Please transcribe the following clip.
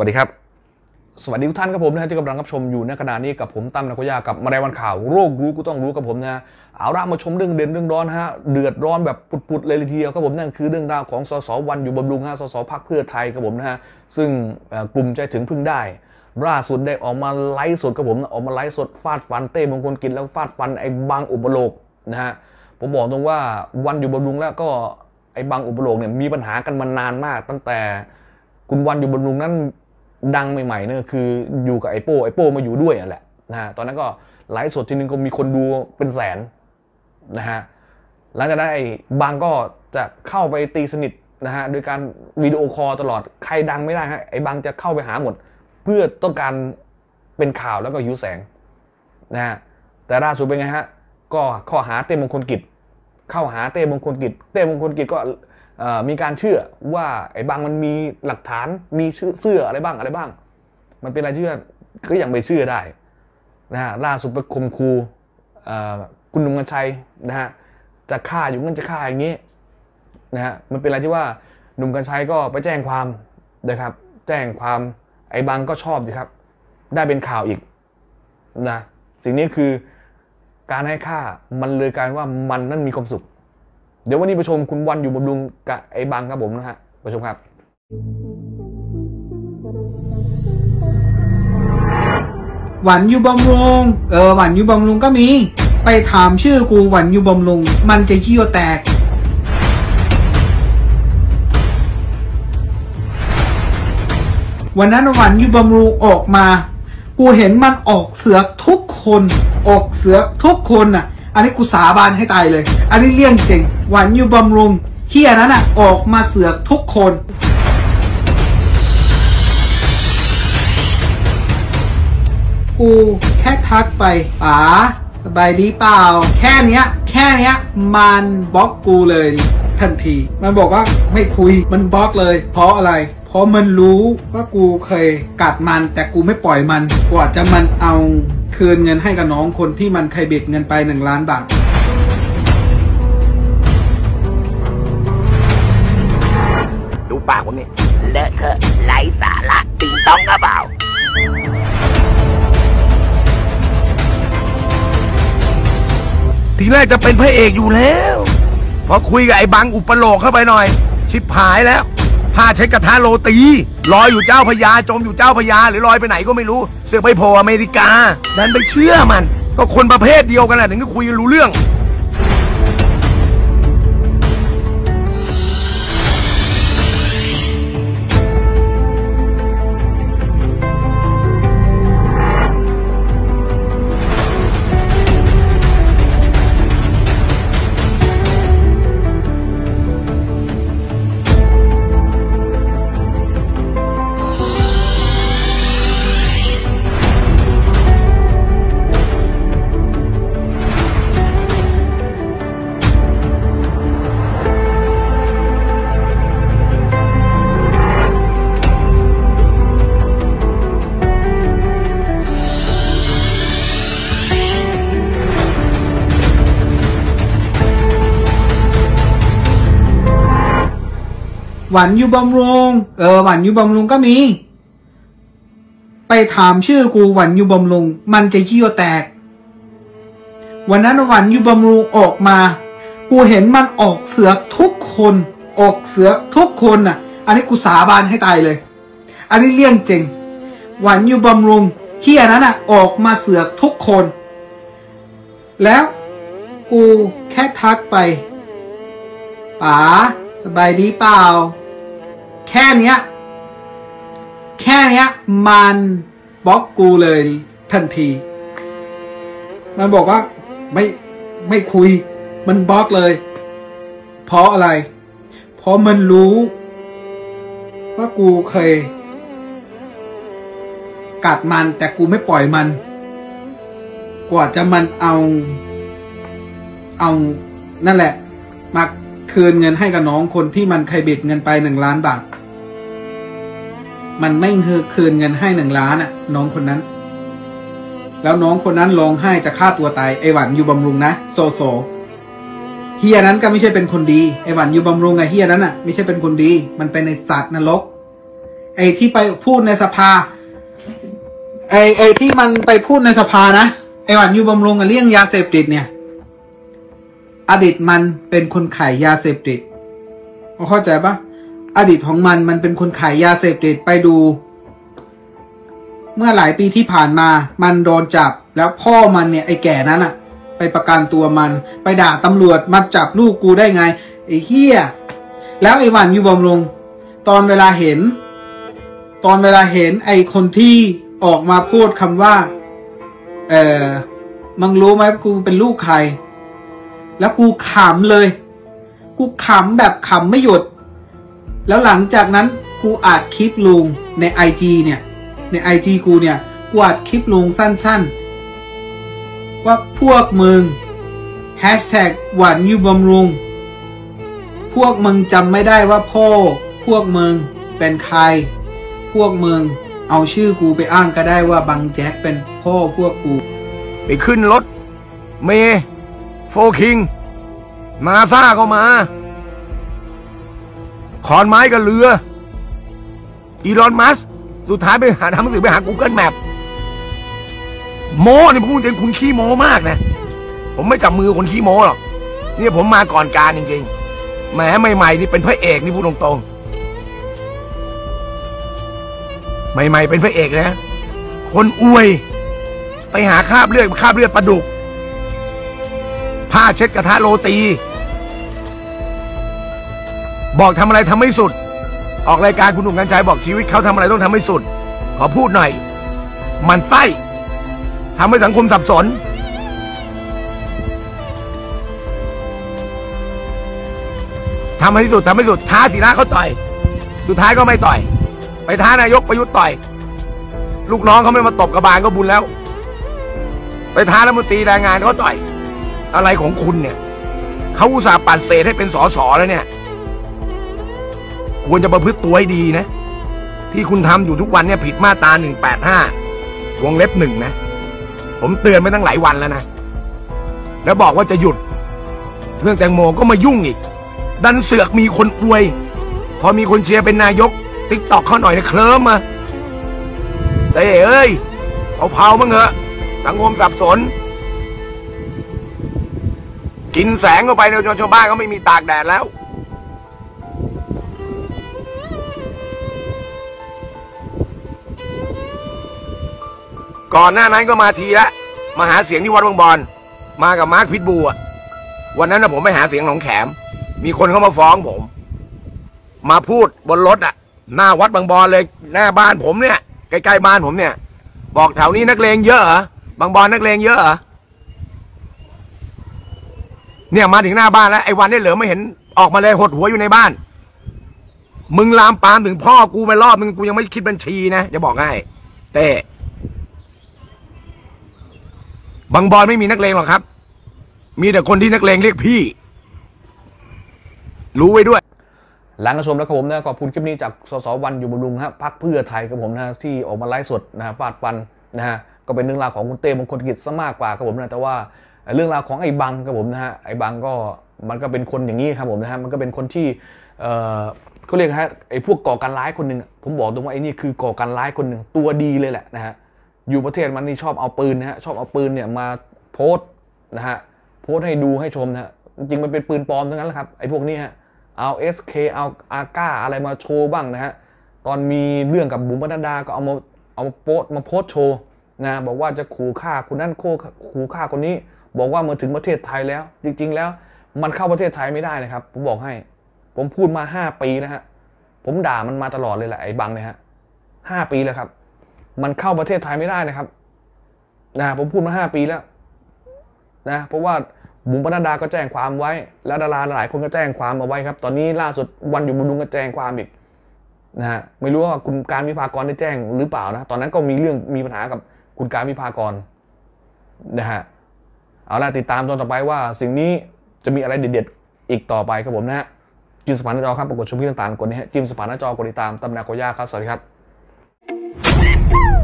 วัสดีครับ สวัสดีทุกท่านครับผมนะฮะที่กำลังรับชมอยู่ในขณะนี้กับผมตั้มนักยากับมาแรงวันข่าวโรครู้กูต้องรู้กับผมนะฮะเอาละมาชมเรื่องเด่นเรื่องร้อนฮะเดือดร้อนแบบปุดๆเลยทีเดียวครับผมนั่นคือเรื่องราวของสสวันอยู่บำรุงฮะสสพักเพื่อไทยครับผมนะฮะซึ่งกลุ่มใจถึงพึ่งได้ล่าสุดได้ออกมาไลฟ์สดครับผมนะออกมาไลฟ์สดฟาดฟันเต้มงคลกินแล้วฟาดฟันไอ้บางอุปโลกนะฮะผมบอกตรงว่าวันอยู่บำรุงแล้วก็ไอ้บังอุปโลกน์เนี่ยมีปัญหากันมานานมากตั้งแต่คุณวันอยู่บำรุงนั้น ดังใหม่ๆเนี่ยคืออยู่กับไอโป้ไอโป้มาอยู่ด้วยนั่นแหละนะฮะตอนนั้นก็ไลฟ์สดทีนึงก็มีคนดูเป็นแสนนะฮะหลังจากนั้นไอ้บังก็จะเข้าไปตีสนิทนะฮะโดยการ video call ตลอดใครดังไม่ได้ฮะไอ้บังจะเข้าไปหาหมด เพื่อต้องการเป็นข่าวแล้วก็หิวแสงนะฮะแต่ล่าสุดเป็นไงฮะก็ข้อหาเต้มงคลกิจ เข้าหาเต้มงคลกิจ เต้มงคลกิจก็ มีการเชื่อว่าไอ้บางมันมีหลักฐานมีเสื้ออะไรบ้างอะไรบ้าง มันเป็นอะไรที่ว่าก็ยังไม่เชื่อได้นะฮะล่าสุดไปคมครูคุณหนุ่มกัญชัยนะฮะจะฆ่าอยู่งั้นจะฆ่าอย่างนี้นะฮะมันเป็นอะไรที่ว่าหนุ่มกัญชัยก็ไปแจ้งความนะครับ แจ้งความไอ้บางก็ชอบสิครับ ได้เป็นข่าวอีกนะสิ่งนี้คือการให้ค่ามันเลยการว่ามันนั่นมีความสุข เดี๋ยววันนี้ไปชมคุณวันอยู่บำรุงกับไอ้บางครับผมนะฮะไปชมครับ หวันอยู่บำรุง เออหวันอยู่บำรุงก็มี ไปถามชื่อกูหวันอยู่บำรุง มันจะเยี่ยวแตก วันนั้นหวันอยู่บำรุงออกมา กูเห็นมันออกเสือกทุกคน ออกเสือกทุกคนน่ะ อันนี้กูสาบานให้ตายเลย อันนี้เรื่องจริง หวันอยู่บำรุงเฮียนั้นน่ะ ออกมาเสือกทุกคน กูแค่ทักไปป๋าสบายดีเปล่า แค่เนี้ย แค่เนี้ย มันบล็อกกูเลยทันที มันบอกว่าไม่คุยมันบล็อกเลย เพราะอะไร เพราะมันรู้ว่ากูเคยกัดมันแต่กูไม่ปล่อยมันกว่าจะมันเอา คืนเงินให้กับน้องคนที่มันเคยเบ็ดเงินไปหนึ่งล้านบาทดูปากผมนี่เลอะเทอะไร้สาระติงต้องกระเปล่าทีแรกจะเป็นพระเอกอยู่แล้ว พอคุยกับไอ้บังอุปโลกเข้าไปหน่อย ชิบหายแล้ว ผ้าเช็ดกระทะโรตีลอยอยู่เจ้าพญาจมอยู่เจ้าพญาหรือลอยไปไหนก็ไม่รู้เสือกไปโผล่อเมริกาดันไปเชื่อมัน ก็คนประเภทเดียวกันแหละถึงจะคุยรู้เรื่อง หวันอยู่บำรุง เออหวันอยู่บำรุงก็มี ไปถามชื่อกูหวันอยู่บำรุง มันจะเยี่ยวแตก วันนั้นหวันอยู่บำรุงออกมา กูเห็นมันออกเสือกทุกคน ออกเสือกทุกคนน่ะ อันนี้กูสาบานให้ตายเลย อันนี้เรื่องจริง หวันอยู่บำรุงเฮียนั้นน่ะ ออกมาเสือกทุกคน แล้วกูแค่ทักไปป๋าสบายดีเปล่า แค่เนี้ย แค่เนี้ย มันบล็อกกูเลยทันที มันบอกว่าไม่ไม่คุย มันบล็อกเลย เพราะอะไร เพราะมันรู้ว่ากูเคย กัดมันแต่กูไม่ปล่อยมัน กว่าจะมันเอา เอานั่นแหละ มาคืนเงินให้กับน้องคนที่มันเคยเบ็ดเงินไปหนึ่งล้านบาท มันไม่คืนเงินให้หนึ่งล้านอะ น้องคนนั้น แล้วน้องคนนั้นร้องไห้จะฆ่าตัวตายไอหวันอยู่บำรุงนะโซโซเฮียนั้นก็ไม่ใช่เป็นคนดีไอหวันอยู่บำรุงไอเฮียนั้นอะไม่ใช่เป็นคนดี มันเป็นไอสัตว์นรก ไอที่ไปพูดในสภา ไอไอที่มันไปพูดในสภานะไอหวันอยู่บำรุงกับเรื่องยาเสพติดเนี่ย อดีตมันเป็นคนขายยาเสพติดเข้าใจปะ อดีตของมันมันเป็นคนขายยาเสพติดไปดู เมื่อหลายปีที่ผ่านมา มันโดนจับแล้วพ่อมันเนี่ยไอ้แก่นั้นอะไปประกันตัวมัน ไปด่าตำรวจมาจับลูกกูได้ไงไอ้เฮียแล้วไอ้หวันอยู่บำรุงตอนเวลาเห็น ตอนเวลาเห็นไอ้คนที่ออกมาพูดคำว่า เออมึงรู้ไหมกูเป็นลูกใคร แล้วกูขำเลย กูขำแบบขำไม่หยุด แล้วหลังจากนั้นกูอัดคลิปลุงในไอจเนี่ย ในไอจกูเนี่ยกูอัดคลิปลุงสั้นๆ ว่าพวกมึงแฮชแท็กหวานยูบำรุง พวกมึงจำไม่ได้ว่าพ่อ พวกมึงเป็นใคร พวกมึงเอาชื่อกูไปอ้างก็ได้ว่าบังแจ็คเป็นพ่อพวกกู ไปขึ้นรถ เมโฟคิงนาซ่าก็มา ขอนไม้กับเรือ อีลอนมัส สุดท้ายไปหาทำหนังสือไปหา Google Map โมนี่พูดจริงคุณขี้โมมากนะ ผมไม่จับมือคนขี้โมหรอก เนี่ยผมมาก่อนการจริงๆแหมใหม่ๆนี่เป็นพระเอกนี่พูดตรงๆ ใหม่ๆเป็นพระเอกนะ คนอวย ไปหาคาบเลือดคาบเลือดปลาดุก ผ้าเช็ดกระทะโรตี บอกทำอะไรทำไม่สุด ออกรายการคุณหนุ่มกัญชัยบอกชีวิตเขาทำอะไรต้องทำให้สุด ขอพูดหน่อย มันไส้ทำให้สังคมสับสน ทำให้สุดทำให้สุดท้าศีระเขาต่อย สุดท้ายก็ไม่ต่อย ไปท้านายกประยุทธ์ต่อย ลูกน้องเขาไม่มาตบกระบาลก็บุญแล้ว ไปท้ารัฐมนตรีแรงงานเขาต่อย อะไรของคุณเนี่ยเขาอุตส่าห์ปัดเศษให้เป็นสอสอแล้วเนี่ย ควรจะประพฤติตัวให้ดีนะ ที่คุณทำอยู่ทุกวันเนี่ยผิดมาตราหนึ่งแปดห้าวงเล็บหนึ่งนะ ผมเตือนไปตั้งหลายวันแล้วนะ แล้วบอกว่าจะหยุด เรื่องแตงโมก็มายุ่งอีก ดันเสือกมีคนอวย พอมีคนเชียร์เป็นนายก ติ๊กตอกเขาหน่อยนะเคลิ้มมาแต่เอ้ยเอาเผามั้งเหอะสังคมสับสน กินแสงเข้าไปเดี๋ยวชาวบ้านก็ไม่มีตากแดดแล้ว ก่อนหน้านั้นก็มาทีละมาหาเสียงที่วัดบางบอนมากับมาร์คพิทบูอะวันนั้นนะผมไปหาเสียงหนองแขม มีคนเข้ามาฟ้องผม มาพูดบนรถอะหน้าวัดบางบอนเลยหน้าบ้านผมเนี่ยใกล้ๆบ้านผมเนี่ย บอกแถวนี้นักเลงเยอะเหรอบางบอนนักเลงเยอะเหรอเนี่ยมาถึงหน้าบ้านแล้วไอ้วันได้เหลือไม่เห็นออกมาเลยหดหัวอยู่ในบ้าน มึงลามปามถึงพ่อกูไปรอบมึงกูยังไม่คิดบัญชีนะจะบอกให้เต้ บางบอนไม่มีนักเลงหรอกครับ มีแต่คนที่นักเลงเรียกพี่ รู้ไว้ด้วยหลังกระชมแล้วครับผมนะขอบคุณคลิปนี้จากสสวันอยู่บำรุงฮะพักเพื่อไทยครับผมนะที่ออกมาไลฟ์สดนะฮะฟาดฟันนะฮะก็เป็นเรื่องราวของคุณเต้มงคลกิจซะมากกว่าครับผมนะแต่ว่าเรื่องราวของไอ้บังครับผมนะฮะไอ้บังก็มันก็เป็นคนอย่างนี้ครับผมนะฮะมันก็เป็นคนที่เอ่อเขาเรียกฮะไอ้พวกก่อการร้ายคนหนึ่งผมบอกตรงว่าไอ้นี่คือก่อการร้ายคนหนึ่งตัวดีเลยแหละนะฮะ อยู่ประเทศมันนี่ชอบเอาปืนนะฮะชอบเอาปืนเนี่ยมาโพส์นะฮะโพส์ให้ดูให้ชมนะฮะจริงๆมันเป็นปืนปลอมทั้งนั้นแหละครับไอ้พวกนี้ฮะเอา SK เอาอาก้าอะไรมาโชว์บ้างนะฮะตอนมีเรื่องกับบุ๋มปนัดดาก็เอามาเอามาโพส์มาโพส์โชว์นะบอกว่าจะขู่ฆ่าคนนั้นโคขู่ฆ่าคนนี้ บอกว่ามาถึงประเทศไทยแล้ว จริง ๆ แล้วมันเข้าประเทศไทยไม่ได้นะครับ ผมบอกให้ ผมพูดมา 5 ปีนะฮะผมด่ามันมาตลอดเลยแหละไอ้บังเนี่ยฮะห้าปีแล้วครับ มันเข้าประเทศไทยไม่ได้นะครับนะผมพูดมาห้าปีแล้วนะเพราะว่าบุ๋มปนัดดาก็แจ้งความไว้ แล้วดาราหลายคนก็แจ้งความเอาไว้ครับ ตอนนี้ล่าสุดวันอยู่บำรุงก็แจ้งความอีกนะฮะไม่รู้ว่าคุณการวิพากรได้แจ้งหรือเปล่านะตอนนั้นก็มีเรื่องมีปัญหากับคุณการวิพากรนะฮะเอาล่ะติดตามตอนต่อไปว่า สิ่งนี้จะมีอะไรเด็ดๆอีกต่อไปครับผมนะฮะจิ้มสปานหน้าจอครับปรากฏชมพี่ต่างๆกดนี้ฮะจิ้มสปานหน้าจอกดติดตามตำแหน่งโคย่าครับสวัสดีครับ Woo!